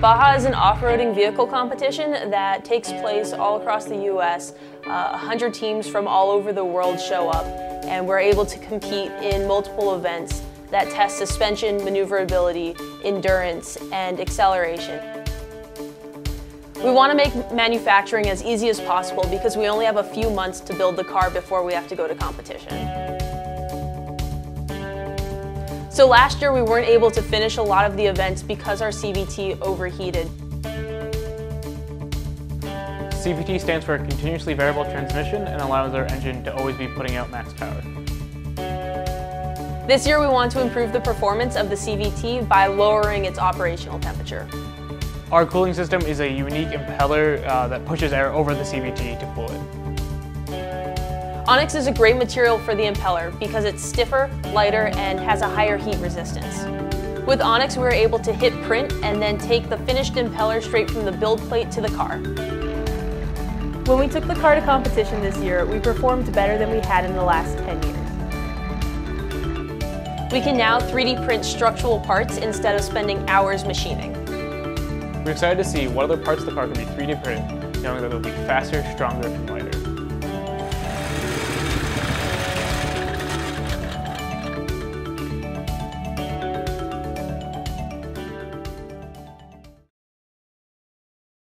Baja is an off-roading vehicle competition that takes place all across the U.S. Uh, 100 teams from all over the world show up and we're able to compete in multiple events that test suspension, maneuverability, endurance, and acceleration. We want to make manufacturing as easy as possible because we only have a few months to build the car before we have to go to competition. So last year we weren't able to finish a lot of the events because our CVT overheated. CVT stands for Continuously Variable Transmission and allows our engine to always be putting out max power. This year we want to improve the performance of the CVT by lowering its operational temperature. Our cooling system is a unique impeller uh, that pushes air over the CVT to cool it. Onyx is a great material for the impeller because it's stiffer, lighter, and has a higher heat resistance. With Onyx, we were able to hit print and then take the finished impeller straight from the build plate to the car. When we took the car to competition this year, we performed better than we had in the last 10 years. We can now 3D print structural parts instead of spending hours machining. We're excited to see what other parts of the car can be 3D printed, knowing that they'll be faster, stronger, and lighter.